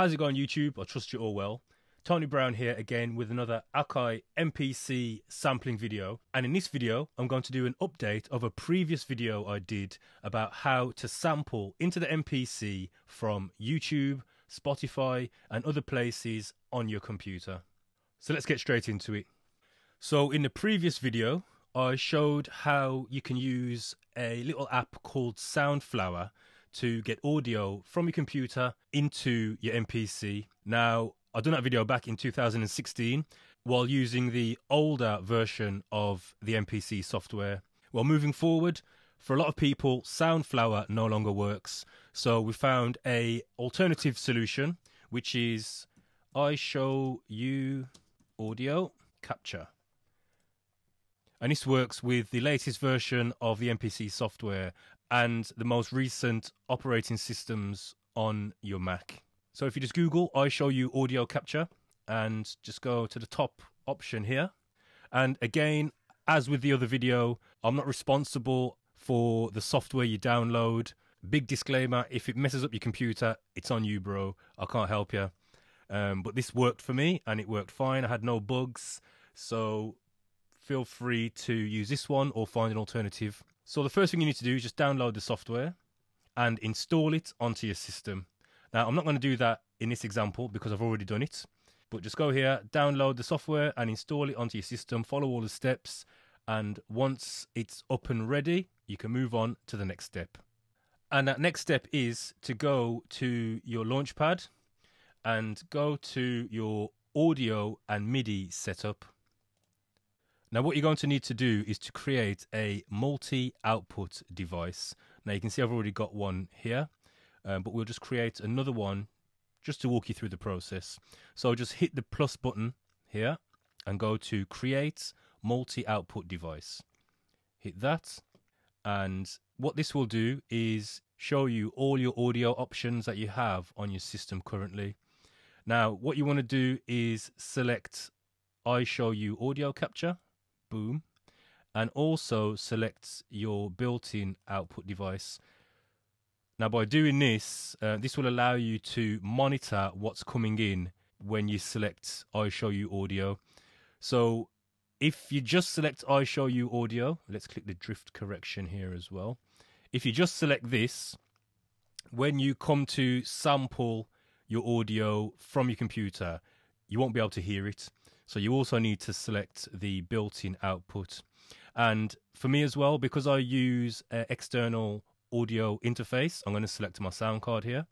How's it going, YouTube? I trust you all well. Tony Brown here again with another Akai MPC sampling video. And in this video, I'm going to do an update of a previous video I did about how to sample into the MPC from YouTube, Spotify, and other places on your computer. So let's get straight into it. So in the previous video, I showed how you can use a little app called Soundflower to get audio from your computer into your MPC. Now, I've done that video back in 2016 while using the older version of the MPC software. Well, moving forward, for a lot of people, Soundflower no longer works. So we found a alternative solution, which is I show you audio capture. And this works with the latest version of the MPC software and the most recent operating systems on your Mac. So if you just Google iShowU Audio Capture and just go to the top option here. And again, as with the other video, I'm not responsible for the software you download. Big disclaimer if it messes up your computer, it's on you, bro. I can't help you. Um, but this worked for me and it worked fine. I had no bugs. So feel free to use this one or find an alternative. So the first thing you need to do is just download the software and install it onto your system. Now, I'm not going to do that in this example because I've already done it. But just go here, download the software and install it onto your system, follow all the steps, and once it's up and ready, you can move on to the next step. And that next step is to go to your launchpad and go to your audio and MIDI setup. Now, what you're going to need to do is to create a multi output device. Now, you can see I've already got one here um, but we'll just create another one just to walk you through the process. So I'll just hit the plus button here and go to create multi-output device. Hit that and what this will do is show you all your audio options that you have on your system currently. Now what you want to do is select iShowU Audio Capture, boom, and also selects your built-in output device. Now, by doing this, uh, this will allow you to monitor what's coming in when you select iShowU Audio. So if you just select iShowU Audio, let's click the drift correction here as well. If you just select this, when you come to sample your audio from your computer, you won't be able to hear it. So you also need to select the built-in output. And for me as well, because I use uh, external audio interface. I'm going to select my sound card here.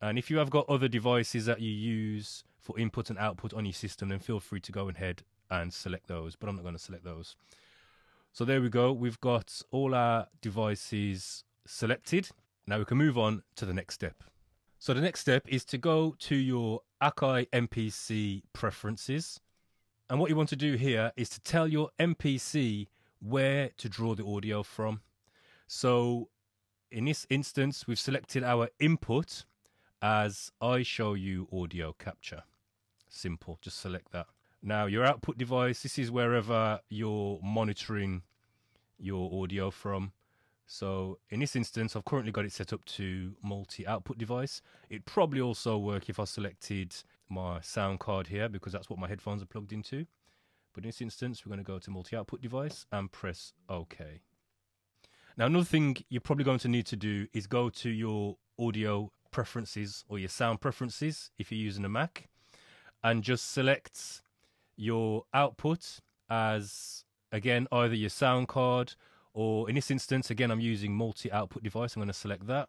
And if you have got other devices that you use for input and output on your system, then feel free to go ahead and select those, but I'm not going to select those. So there we go. We've got all our devices selected. Now we can move on to the next step. So the next step is to go to your Akai MPC preferences. And what you want to do here is to tell your MPC where to draw the audio from. So in this instance, we've selected our input as iShowU Audio Capture. Simple, just select that. Now your output device, this is wherever you're monitoring your audio from. So in this instance, I've currently got it set up to multi-output device. It'd probably also work if I selected my sound card here because that's what my headphones are plugged into. But in this instance, we're going to go to multi-output device and press OK. Now, another thing you're probably going to need to do is go to your audio preferences or your sound preferences if you're using a Mac and just select your output as again either your sound card or in this instance again I'm using multi-output device I'm going to select that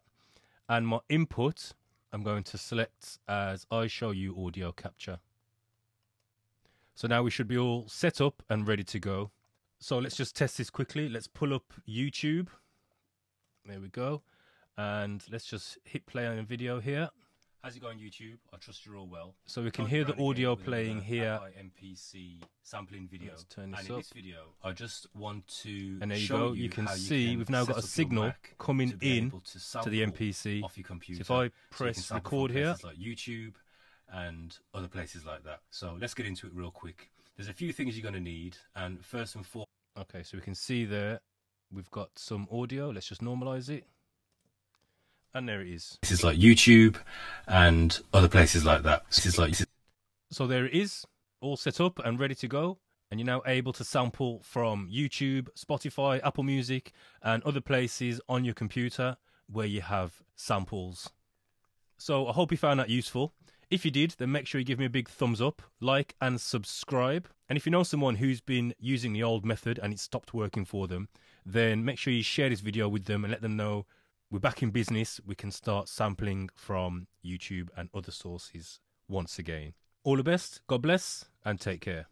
and my input I'm going to select as iShowU Audio Capture so now we should be all set up and ready to go so let's just test this quickly. Let's pull up YouTube. There we go. And let's just hit play on a video here. How's it going, YouTube? I trust you're all well. So we can hear the audio playing here. MPC sampling video. Let's turn this and up. in this video, I just want to and there you show go. You, You can see can we've now got a set up your signal coming to in to, to the MPC. off your computer. So if I press from record here, like YouTube and other places like that. So let's get into it real quick. There's a few things you're going to need, and first and foremost. Okay, so we can see there we've got some audio. Let's just normalize it. And there it is. This is like YouTube and other places like that. This is like So there it is, all set up and ready to go. And you're now able to sample from YouTube, Spotify, Apple Music, and other places on your computer where you have samples. So I hope you found that useful. If you did, then make sure you give me a big thumbs up, like, and subscribe. And if you know someone who's been using the old method and it stopped working for them, then make sure you share this video with them and let them know we're back in business. We can start sampling from YouTube and other sources once again. All the best, God bless, and take care.